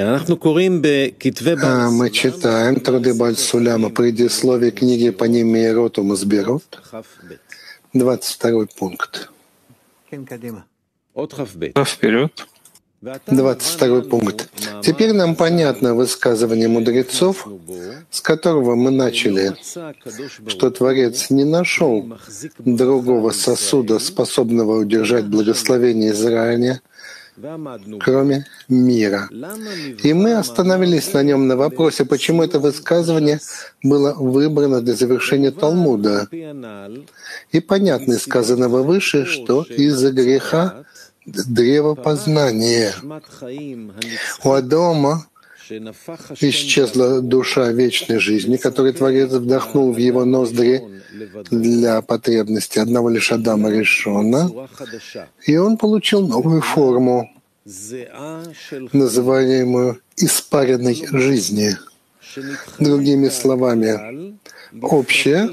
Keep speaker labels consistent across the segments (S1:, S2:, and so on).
S1: А
S2: мы читаем труды Бальсуляма, предисловие книги по ним Мейроту Мазберот, 22 пункт.
S3: Вперед.
S2: 22 пункт. Теперь нам понятно высказывание мудрецов, с которого мы начали, что Творец не нашел другого сосуда, способного удержать благословение Израиля, кроме мира. И мы остановились на нем на вопросе, почему это высказывание было выбрано для завершения Талмуда. И понятно из сказанного выше, что из-за греха древо познания. У Адама исчезла душа вечной жизни, которую Творец вдохнул в его ноздри для потребности одного лишь Адама Решона, и он получил новую форму, называемую испаренной жизни. Другими словами, общее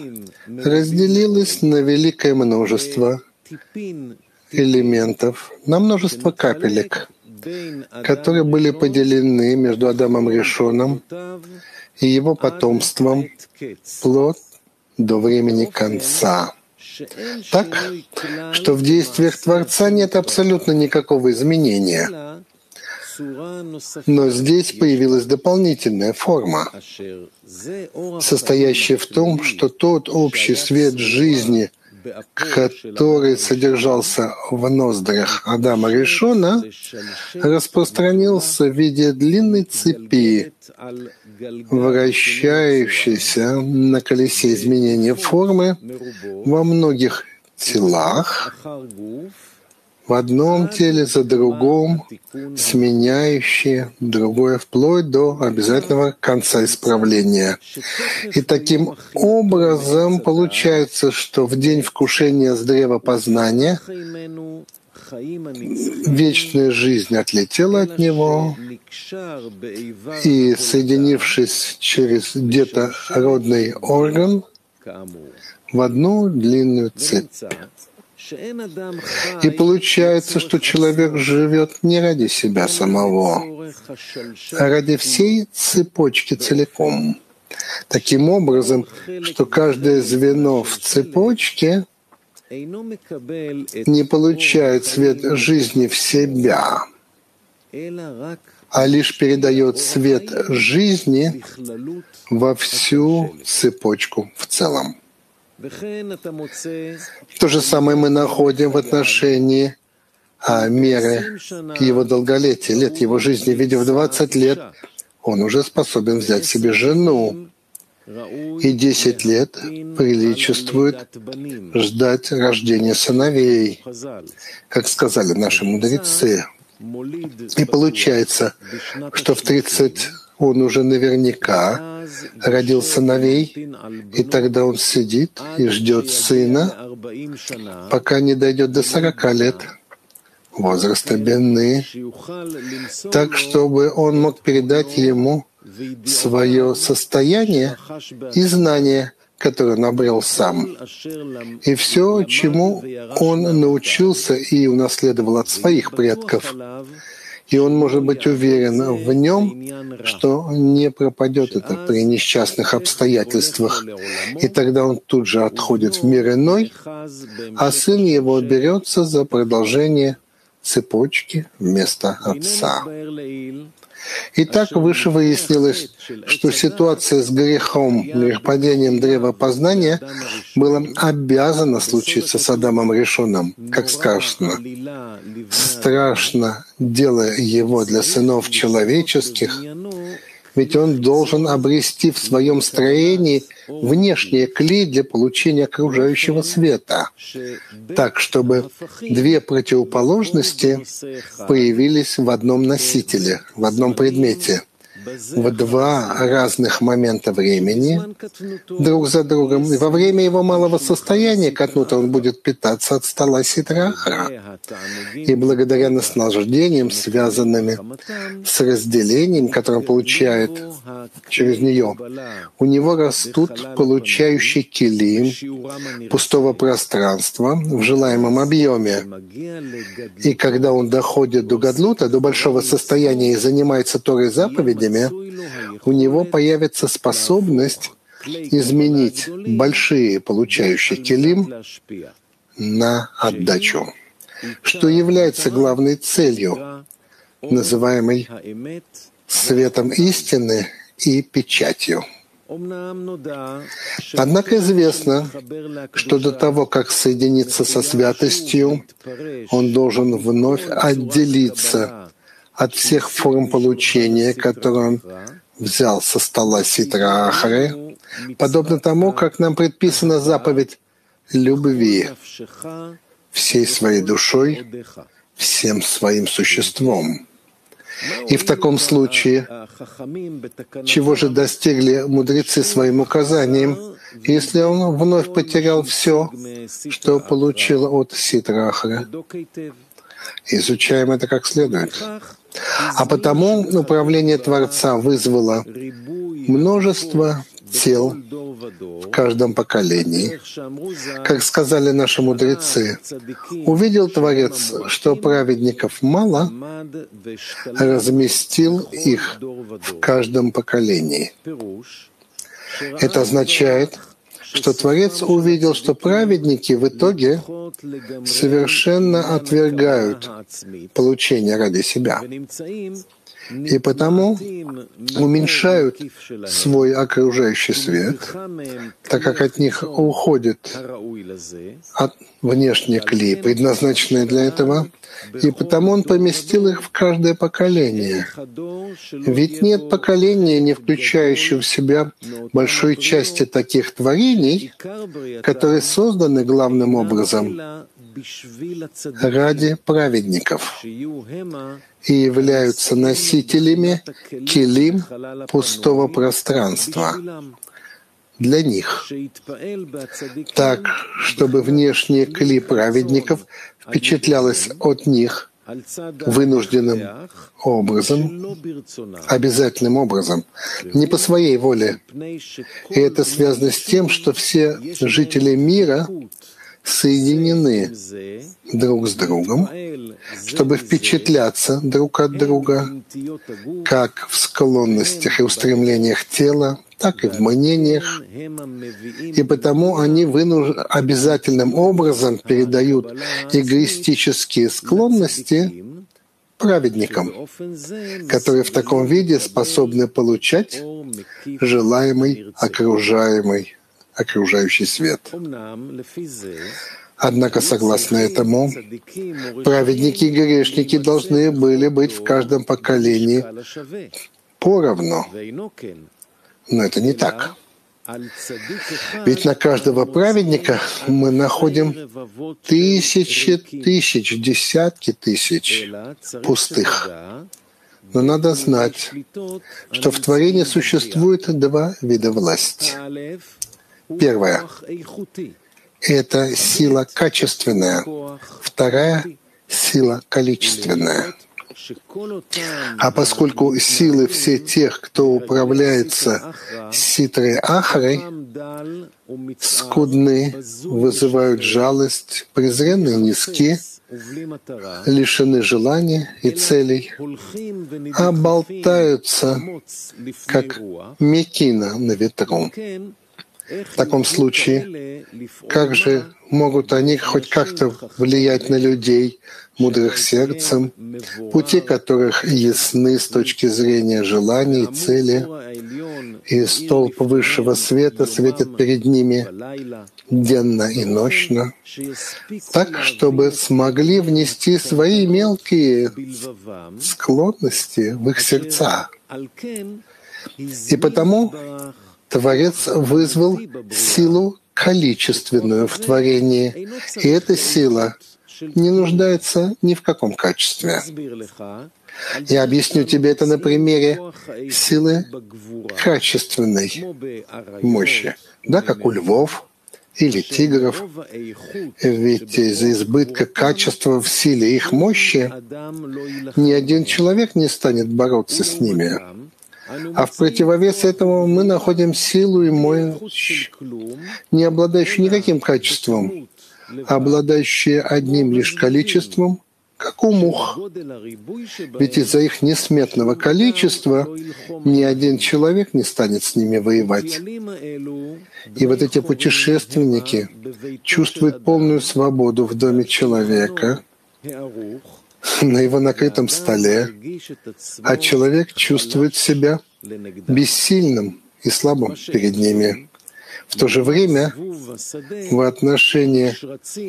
S2: разделилось на великое множество элементов, на множество капелек, которые были поделены между Адамом Решоном и его потомством плод до времени конца. Так, что в действиях Творца нет абсолютно никакого изменения. Но здесь появилась дополнительная форма, состоящая в том, что тот общий свет жизни — который содержался в ноздрях Адама Решона, распространился в виде длинной цепи, вращающейся на колесе изменения формы во многих телах, в одном теле за другом, сменяющие другое вплоть до обязательного конца исправления. И таким образом получается, что в день вкушения с древа познания вечная жизнь отлетела от него, и, соединившись через детородный орган, в одну длинную цепь. И получается, что человек живет не ради себя самого, а ради всей цепочки целиком. Таким образом, что каждое звено в цепочке не получает свет жизни в себя, а лишь передает свет жизни во всю цепочку в целом. То же самое мы находим в отношении а, меры его долголетия, лет его жизни. Ведь в 20 лет он уже способен взять себе жену, и 10 лет приличествует ждать рождения сыновей, как сказали наши мудрецы. И получается, что в 30 он уже наверняка родил сыновей, и тогда он сидит и ждет сына, пока не дойдет до сорока лет возраста Бенны, так чтобы он мог передать ему свое состояние и знание, которое он обрел сам, и все, чему он научился и унаследовал от своих предков, и он может быть уверен в нем, что не пропадет это при несчастных обстоятельствах. И тогда он тут же отходит в мир иной, а сын его берется за продолжение цепочки вместо отца. Итак, выше выяснилось, что ситуация с грехом, грехопадением древа познания была обязана случиться с Адамом Решоном, как сказано. Страшно делая его для сынов человеческих, ведь он должен обрести в своем строении внешние клей для получения окружающего света, так, чтобы две противоположности появились в одном носителе, в одном предмете. В два разных момента времени друг за другом. И во время его малого состояния Катнута он будет питаться от стола Ситрахара. И благодаря наслаждениям, связанными с разделением, которое он получает через нее, у него растут получающие килим пустого пространства в желаемом объеме. И когда он доходит до Гадлута, до большого состояния и занимается Торой заповедями, у него появится способность изменить большие получающие килим на отдачу, что является главной целью, называемой светом истины и печатью. Однако известно, что до того, как соединиться со святостью, он должен вновь отделиться от всех форм получения, которые он взял со стола Ситра Ахаре, подобно тому, как нам предписана заповедь любви всей своей душой, всем своим существом. И в таком случае, чего же достигли мудрецы своим указанием, если он вновь потерял все, что получил от Ситрахара? Изучаем это как следует. А потому управление Творца вызвало множество тел в каждом поколении. Как сказали наши мудрецы, увидел Творец, что праведников мало, разместил их в каждом поколении. Это означает, что Творец увидел, что праведники в итоге совершенно отвергают получение ради себя и потому уменьшают свой окружающий свет, так как от них уходит от внешний клей, предназначенный для этого, и потому он поместил их в каждое поколение. Ведь нет поколения, не включающего в себя большой части таких творений, которые созданы главным образом ради праведников и являются носителями килим пустого пространства для них, так, чтобы внешнее кли праведников впечатлялось от них вынужденным образом, обязательным образом, не по своей воле. И это связано с тем, что все жители мира соединены друг с другом, чтобы впечатляться друг от друга, как в склонностях и устремлениях тела, так и в мнениях. И потому они вынуж... обязательным образом передают эгоистические склонности праведникам, которые в таком виде способны получать желаемый окружаемый окружающий свет. Однако, согласно этому, праведники и грешники должны были быть в каждом поколении поровну. Но это не так. Ведь на каждого праведника мы находим тысячи тысяч, десятки тысяч пустых. Но надо знать, что в творении существует два вида власти. Первое — это сила качественная. Вторая — сила количественная. А поскольку силы все тех, кто управляется ситрой ахрой, скудны, вызывают жалость, презренные низки, лишены желания и целей, а болтаются, как мекина на ветру. В таком случае, как же могут они хоть как-то влиять на людей, мудрых сердцем, пути которых ясны с точки зрения желаний и цели, и столб высшего света светит перед ними денно и ночно, так, чтобы смогли внести свои мелкие склонности в их сердца. И потому Творец вызвал силу количественную в творении, и эта сила не нуждается ни в каком качестве. Я объясню тебе это на примере силы качественной мощи, да, как у львов или тигров. Ведь из-за избытка качества в силе их мощи ни один человек не станет бороться с ними. А в противовес этому мы находим силу и мощь, не обладающую никаким качеством, а обладающие одним лишь количеством, как у мух. Ведь из-за их несметного количества ни один человек не станет с ними воевать. И вот эти путешественники чувствуют полную свободу в доме человека, на его накрытом столе, а человек чувствует себя бессильным и слабым перед ними. В то же время в отношении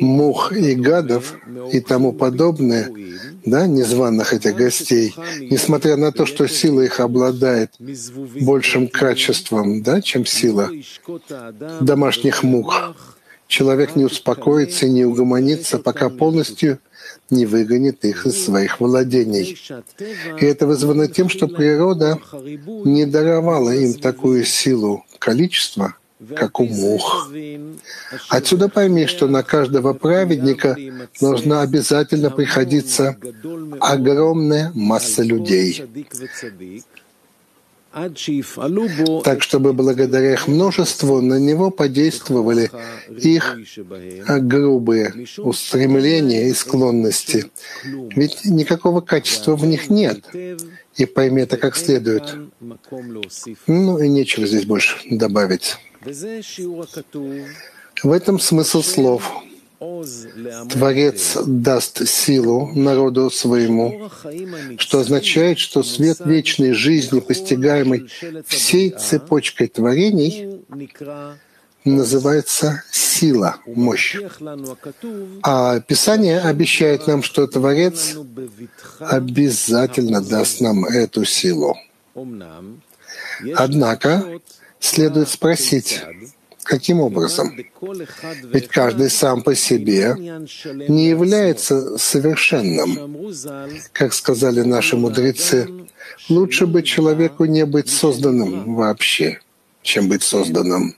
S2: мух и гадов и тому подобное, да, незваных этих гостей, несмотря на то, что сила их обладает большим качеством, да, чем сила домашних мух, человек не успокоится и не угомонится, пока полностью не выгонит их из своих владений. И это вызвано тем, что природа не даровала им такую силу количества, как у мух. Отсюда пойми, что на каждого праведника должна обязательно приходиться огромная масса людей, так чтобы благодаря их множеству на него подействовали их грубые устремления и склонности. Ведь никакого качества в них нет. И пойми это как следует. Ну и нечего здесь больше добавить. В этом смысл слов. Творец даст силу народу своему, что означает, что свет вечной жизни, постигаемый всей цепочкой творений, называется сила, мощь. А Писание обещает нам, что Творец обязательно даст нам эту силу. Однако следует спросить, Каким образом? Ведь каждый сам по себе не является совершенным. Как сказали наши мудрецы, лучше бы человеку не быть созданным вообще, чем быть созданным.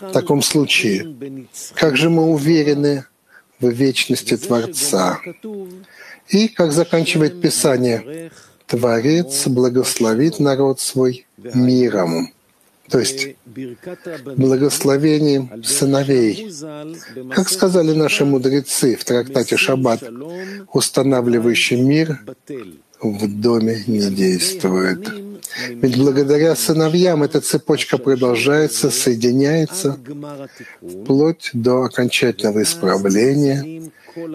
S2: В таком случае, как же мы уверены в вечности Творца? И, как заканчивает Писание, Творец благословит народ свой миром то есть благословением сыновей. Как сказали наши мудрецы в трактате «Шаббат», устанавливающий мир в доме не действует. Ведь благодаря сыновьям эта цепочка продолжается, соединяется вплоть до окончательного исправления,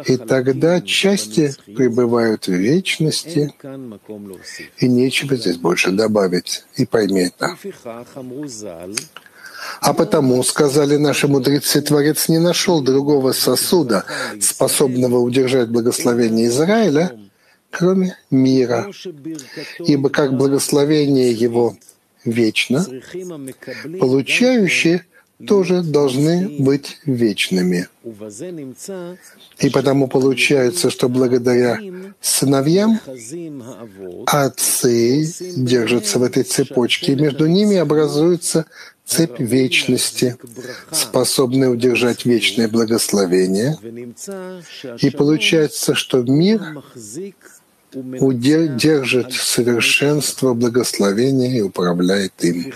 S2: и тогда части пребывают в вечности, и нечего здесь больше добавить. И пойми это. А потому, сказали наши мудрецы, Творец не нашел другого сосуда, способного удержать благословение Израиля, кроме мира. Ибо как благословение его вечно, получающие тоже должны быть вечными. И потому получается, что благодаря сыновьям отцы держатся в этой цепочке, и между ними образуется цепь вечности, способная удержать вечное благословение. И получается, что мир держит совершенство благословения и управляет им.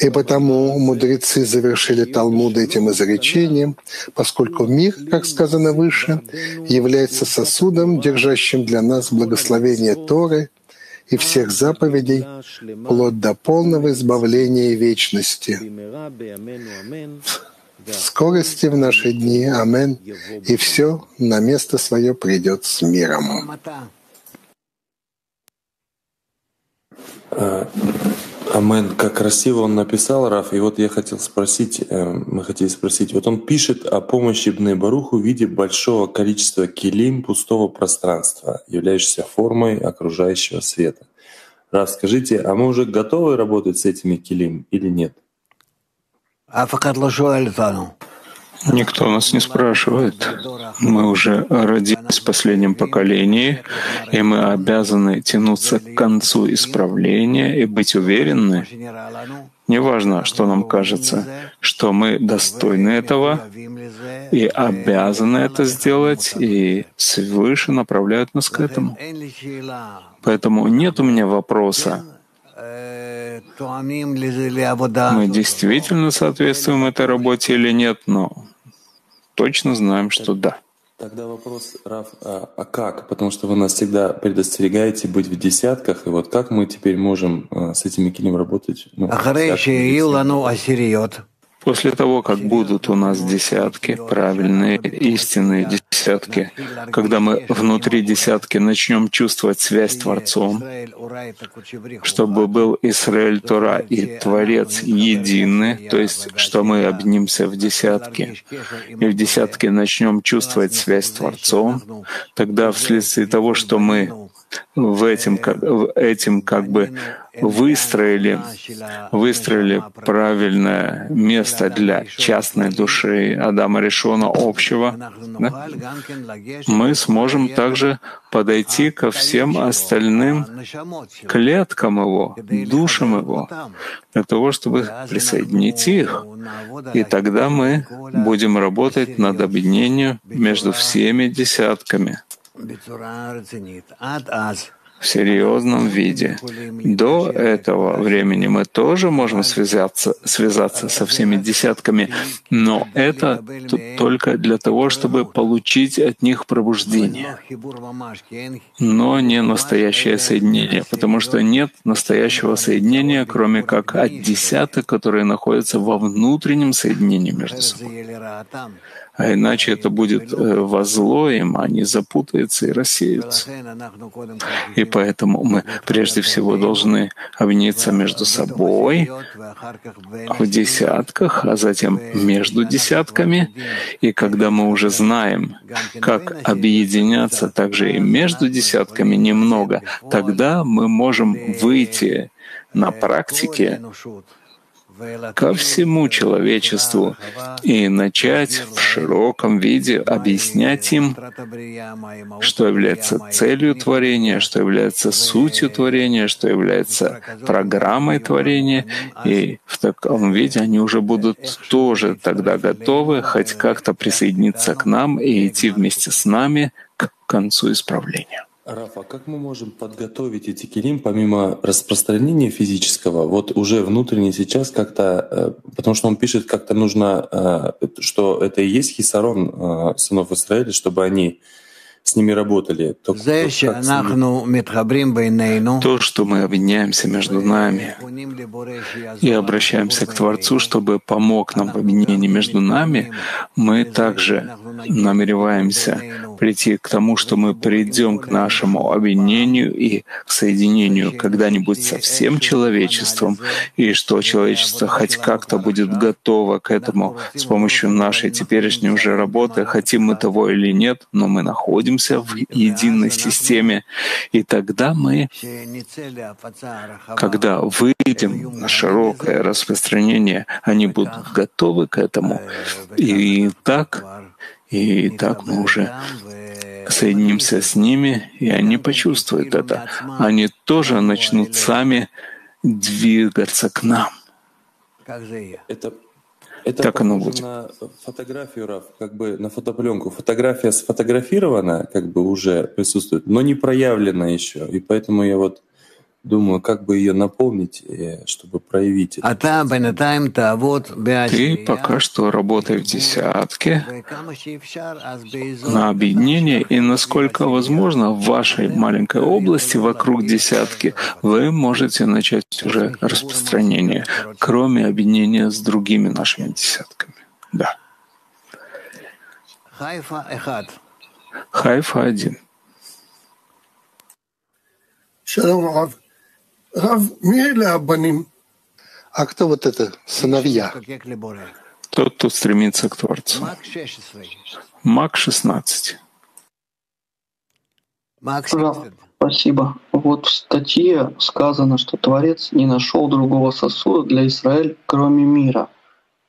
S2: И потому мудрецы завершили Талмуд этим изречением, поскольку мир, как сказано выше, является сосудом, держащим для нас благословение Торы и всех заповедей, вплоть до полного избавления и вечности скорости в наши дни. Амен. И все на место свое придет с миром.
S1: А, Амен, как красиво он написал, Раф. И вот я хотел спросить, э, мы хотели спросить, вот он пишет о помощи Бне Баруху в виде большого количества килим пустого пространства, являющегося формой окружающего света. Раф, скажите, а мы уже готовы работать с этими килим или нет?
S3: Никто нас не спрашивает. Мы уже родились в последнем поколении, и мы обязаны тянуться к концу исправления и быть уверены, неважно, что нам кажется, что мы достойны этого и обязаны это сделать, и свыше направляют нас к этому. Поэтому нет у меня вопроса, мы действительно соответствуем этой работе или нет, но точно знаем, что да.
S1: Тогда вопрос, Раф, а, а как? Потому что вы нас всегда предостерегаете быть в десятках, и вот как мы теперь можем а, с этими килим работать? Ну,
S3: После того, как будут у нас десятки, правильные, истинные десятки, когда мы внутри десятки начнем чувствовать связь с Творцом, чтобы был Израиль Тора и Творец едины, то есть, что мы обнимемся в десятке, и в десятке начнем чувствовать связь с Творцом, тогда вследствие того, что мы в этим, как, в этим как бы выстроили, выстроили правильное место для частной души Адама Решона общего, да? мы сможем также подойти ко всем остальным клеткам его, душам его, для того, чтобы присоединить их. И тогда мы будем работать над объединением между всеми десятками в серьезном виде. До этого времени мы тоже можем связаться, связаться со всеми десятками, но это только для того, чтобы получить от них пробуждение, но не настоящее соединение, потому что нет настоящего соединения, кроме как от десяток, которые находятся во внутреннем соединении между собой а иначе это будет э, во зло им, они запутаются и рассеются. И поэтому мы прежде всего должны объединиться между собой в десятках, а затем между десятками. И когда мы уже знаем, как объединяться также и между десятками немного, тогда мы можем выйти на практике ко всему человечеству и начать в широком виде объяснять им, что является целью творения, что является сутью творения, что является программой творения, и в таком виде они уже будут тоже тогда готовы хоть как-то присоединиться к нам и идти вместе с нами к концу исправления.
S1: Рафа, как мы можем подготовить эти килим помимо распространения физического, вот уже внутренне сейчас как-то, э, потому что он пишет, как-то нужно, э, что это и есть хисарон э, сынов Израиля, чтобы они с ними работали. То,
S3: то, что мы объединяемся между нами и обращаемся к Творцу, чтобы помог нам в объединении между нами, мы также намереваемся прийти к тому, что мы придем к нашему объединению и к соединению когда-нибудь со всем человечеством, и что человечество хоть как-то будет готово к этому с помощью нашей теперешней уже работы, хотим мы того или нет, но мы находим находимся в единой системе. И тогда мы, когда выйдем на широкое распространение, они будут готовы к этому. И так, и так мы уже соединимся с ними, и они почувствуют это. Они тоже начнут сами двигаться к нам.
S1: Это это так оно будет. на фотографию, Раф, как бы на фотопленку. Фотография сфотографирована, как бы уже присутствует, но не проявлена еще. И поэтому я вот думаю, как бы ее наполнить, э, чтобы проявить это.
S3: Ты пока что работай в десятке на объединение, и насколько возможно в вашей маленькой области вокруг десятки вы можете начать уже распространение, кроме объединения с другими нашими десятками. Да. Хайфа один.
S2: Шалом, а кто вот это сыновья?
S3: Тот, кто стремится к Творцу. Мак 16.
S4: Спасибо. Вот в статье сказано, что Творец не нашел другого сосуда для Израиля, кроме мира.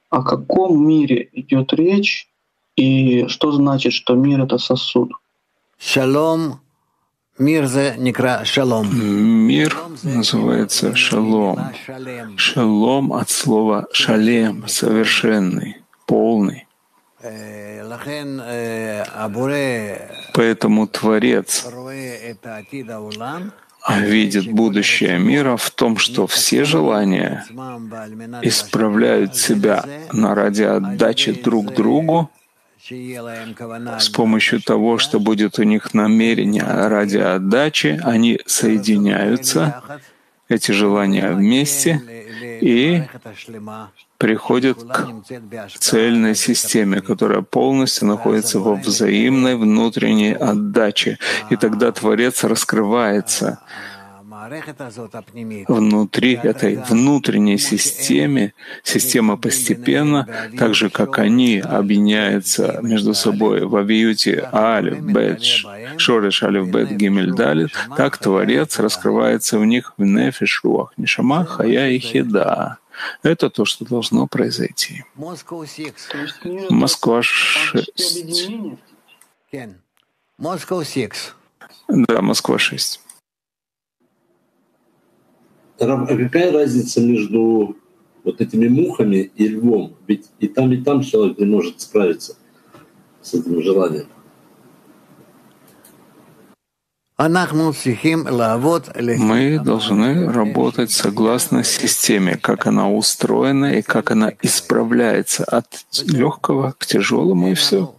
S4: о каком мире идет речь и что значит, что мир — это сосуд?
S5: Шалом. Мир
S3: называется шалом. Шалом от слова шалем, совершенный, полный. Поэтому Творец видит будущее мира в том, что все желания исправляют себя на ради отдачи друг другу с помощью того, что будет у них намерение ради отдачи, они соединяются, эти желания вместе, и приходят к цельной системе, которая полностью находится во взаимной внутренней отдаче. И тогда Творец раскрывается внутри этой внутренней системы, система постепенно, так же, как они объединяются между собой. В авиюте Алиф, Бет, Шореш, Алиф, Бет, Гимель, Далит, так Творец раскрывается в них в Нефиш, Руах, Нишама, Хая и Хида. Это то, что должно произойти. Москва 6. Да, Москва 6.
S6: А какая разница между вот этими мухами и львом? Ведь и там, и там человек не может справиться с этим желанием.
S3: Мы должны работать согласно системе, как она устроена и как она исправляется от легкого к тяжелому, и все.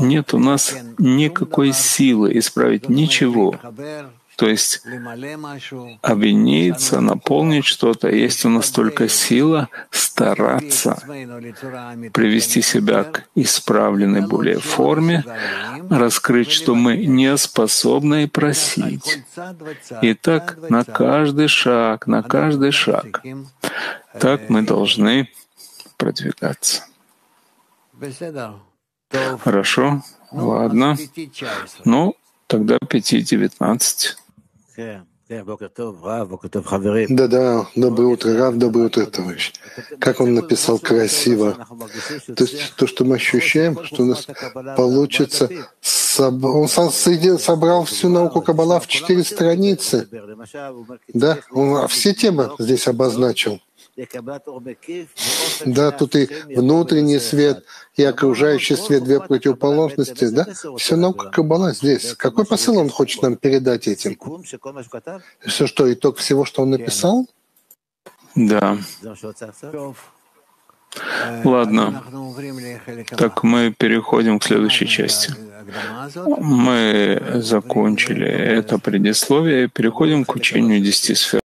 S3: Нет у нас никакой силы исправить ничего, то есть обвиниться, наполнить что-то. Есть у нас только сила стараться привести себя к исправленной более форме, раскрыть, что мы не способны просить. И так на каждый шаг, на каждый шаг. Так мы должны продвигаться. Хорошо, ладно. Ну, тогда 5.19.
S2: Да-да, доброе утро, Рав, доброе утро, товарищ. Как он написал красиво. То есть то, что мы ощущаем, что у нас получится... Он соединил, собрал всю науку Каббала в четыре страницы. Да, он все темы здесь обозначил. Да, тут и внутренний свет, и окружающий свет, две противоположности, да? Все наука Каббала здесь. Какой посыл он хочет нам передать этим? Все что, итог всего, что он написал?
S3: Да. Ладно. Так мы переходим к следующей части. Мы закончили это предисловие и переходим к учению десяти сфер.